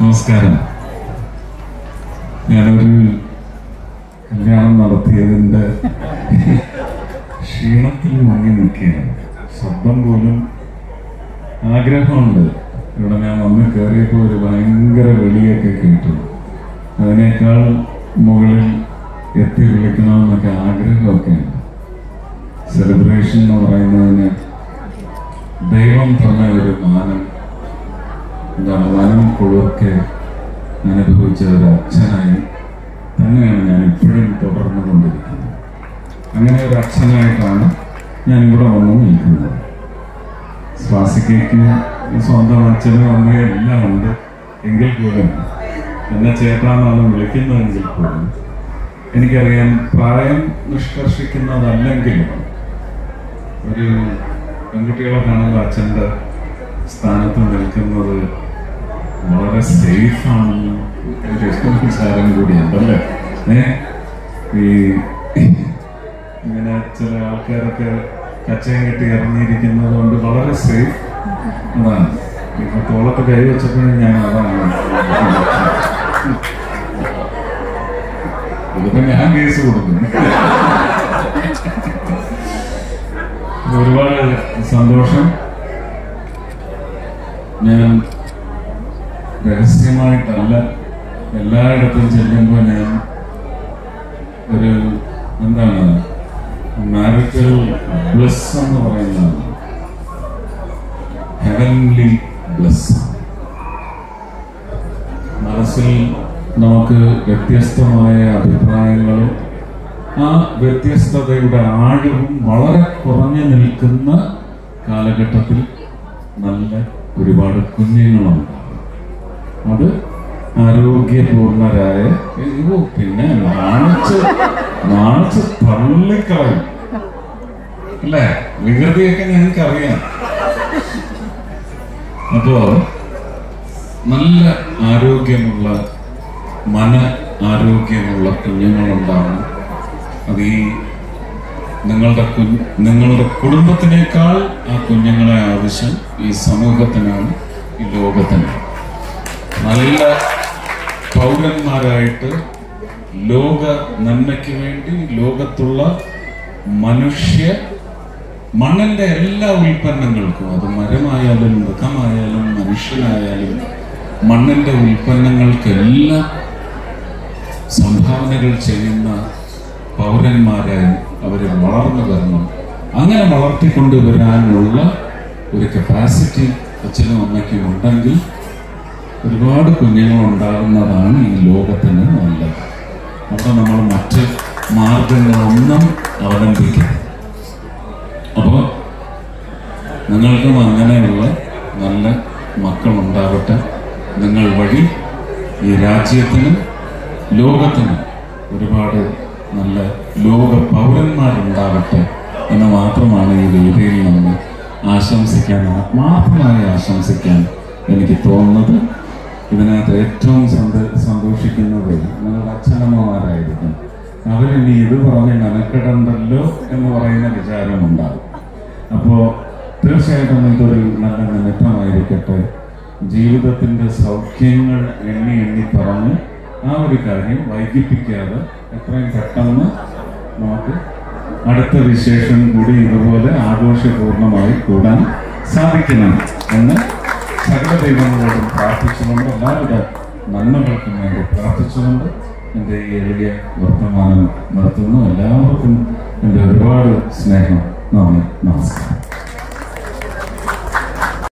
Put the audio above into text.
നമസ്കാരം. ഞാനൊരു കല്യാണം നടത്തിയതിന്റെ ക്ഷീണത്തിൽ മുങ്ങി നിൽക്കുകയാണ്. ശബ്ദം പോലും ആഗ്രഹമുണ്ട്. ഇവിടെ ഞാൻ വന്ന് കയറിയപ്പോൾ ഒരു ഭയങ്കര വെളിയൊക്കെ കേട്ടു. അതിനേക്കാൾ മുകളിൽ എത്തി വിളിക്കണമെന്നൊക്കെ ആഗ്രഹമൊക്കെ ഉണ്ട്. സെലിബ്രേഷൻ എന്ന് പറയുന്നതിന് ദൈവം തന്ന ഒരു മാനം എന്താണ് വനം കുളിർക്കെ അനുഭവിച്ച ഒരു അച്ഛനായി തന്നെയാണ് ഞാൻ ഇപ്പോഴും തുടർന്നു കൊണ്ടിരിക്കുന്നത്. അങ്ങനെ ഒരു അച്ഛനായിട്ടാണ് ഞാൻ ഇവിടെ വന്നു നിൽക്കുന്നത്. ശ്വാസിക്കും സ്വന്തം അച്ഛനും അമ്മയും എല്ലാം ഉണ്ട്. എങ്കിൽ പോലും എന്നെ ചേട്ടാന്നാണ് വിളിക്കുന്നതെങ്കിൽ പോലും എനിക്കറിയാം പ്രായം നിഷ്കർഷിക്കുന്നതല്ലെങ്കിലും ഒരു പെൺകുട്ടികളെ കാണുമ്പോൾ അച്ഛന്റെ സ്ഥാനത്ത് നിൽക്കുന്നത് വളരെ സേഫ് ഒരു കൂടിയാണ് കൂടിയുണ്ടല്ലേ ഏ? ഈ ഇങ്ങനെ ചില ആൾക്കാരൊക്കെ കച്ചയും കെട്ടി ഇറങ്ങിയിരിക്കുന്നത് കൊണ്ട് വളരെ സേഫ് അതാണ്. ഇപ്പൊ തോളത്ത് കൈ വെച്ചപ്പോഴും ഞാൻ അതാണ്. ഇതിപ്പോ ഞാൻ കേസ് കൊടുക്കുന്നു. ഒരുപാട് സന്തോഷം. ഞാൻ രഹസ്യമായിട്ടല്ല. എല്ലായിടത്തും ചെല്ലുമ്പോൾ ഞാൻ ഒരു എന്താണ്? മാരിറ്റൽ ബ്ലസ് എന്ന് പറയുന്നതാണ് ഹെവൻലി ബ്ലസ് മനസ്സിൽ നമുക്ക് വ്യത്യസ്തമായ അഭിപ്രായങ്ങളും ആ വ്യത്യസ്തതയുടെ ആഴവും വളരെ കുറഞ്ഞു നിൽക്കുന്ന കാലഘട്ടത്തിൽ നല്ല ഒരുപാട് കുഞ്ഞുങ്ങളുണ്ടാകും അത് ആരോഗ്യപൂർണരായ പിന്നെ നാണിച്ച് നാണിച്ച് തള്ളിക്കളയും. അല്ലേ? വികൃതിയൊക്കെ ഞങ്ങൾക്ക് അറിയാം അപ്പോ നല്ല ആരോഗ്യമുള്ള മന ആരോഗ്യമുള്ള കുഞ്ഞുങ്ങളുണ്ടാവണം. അത് ഈ നിങ്ങളുടെ കുഞ്ഞ് നിങ്ങളുടെ കുടുംബത്തിനേക്കാൾ ആ കുഞ്ഞുങ്ങളെ ആവശ്യം ഈ സമൂഹത്തിനാണ് ഈ ലോകത്തിനാണ്. നല്ല പൗരന്മാരായിട്ട് ലോക നന്മയ്ക്ക് വേണ്ടി ലോകത്തുള്ള മനുഷ്യ മണ്ണിന്റെ എല്ലാ ഉൽപ്പന്നങ്ങൾക്കും അത് മരമായാലും മൃഗമായാലും മനുഷ്യനായാലും മണ്ണിന്റെ ഉൽപ്പന്നങ്ങൾക്കെല്ലാം സംഭാവനകൾ ചെയ്യുന്ന പൗരന്മാരായി അവരെ വളർന്നു വരണം. അങ്ങനെ വളർത്തിക്കൊണ്ടുവരാനുള്ള ഒരു കപ്പാസിറ്റി അച്ഛനും അമ്മയ്ക്കും ഉണ്ടെങ്കിൽ ഒരുപാട് കുഞ്ഞുങ്ങൾ ഉണ്ടാകുന്നതാണ് ഈ ലോകത്തിന് നല്ലത്. അവിടെ നമ്മൾ മറ്റ് മാർഗങ്ങളൊന്നും അവലംബിക്കണം അപ്പോൾ നിങ്ങൾക്കും അങ്ങനെയുള്ള നല്ല മക്കളുണ്ടാവട്ടെ. നിങ്ങൾ വഴി ഈ രാജ്യത്തിനും ലോകത്തിനും ഒരുപാട് നല്ല ലോക പൗരന്മാരുണ്ടാവട്ടെ എന്ന് മാത്രമാണ് ഈ വേദിയിൽ നിന്ന് ആശംസിക്കാൻ ആത്മാർത്ഥമായി ആശംസിക്കാൻ എനിക്ക് തോന്നുന്നത്. ഇതിനകത്ത് ഏറ്റവും സന്ത സന്തോഷിക്കുന്നത് നിങ്ങളുടെ അച്ഛനമ്മമാരായിരിക്കും. അവരിനി ഇത് പറഞ്ഞ് മെനക്കെടണ്ടല്ലോ എന്ന് പറയുന്ന വിചാരമുണ്ടാകും അപ്പോൾ തീർച്ചയായിട്ടും ഇതൊരു നല്ല നിമിത്തമായിരിക്കട്ടെ. ജീവിതത്തിന്റെ സൗഖ്യങ്ങൾ എണ്ണി എണ്ണി പറഞ്ഞ് ആ ഒരു കാര്യം വൈകിപ്പിക്കാതെ എത്രയും പെട്ടെന്ന് നമുക്ക് അടുത്ത വിശേഷം കൂടി ഇതുപോലെ ആഘോഷപൂർണമായി കൂടാൻ സാധിക്കണം എന്ന് സകല പ്രാർത്ഥിച്ചുകൊണ്ട് എല്ലാവിധ നന്മകൾക്കും വേണ്ടി പ്രാർത്ഥിച്ചുകൊണ്ട് എന്റെ ഈ എളിയ വർത്തമാനം നടത്തുന്നു. എല്ലാവർക്കും എന്റെ ഒരുപാട് സ്നേഹം. നന്ദി. നമസ്കാരം.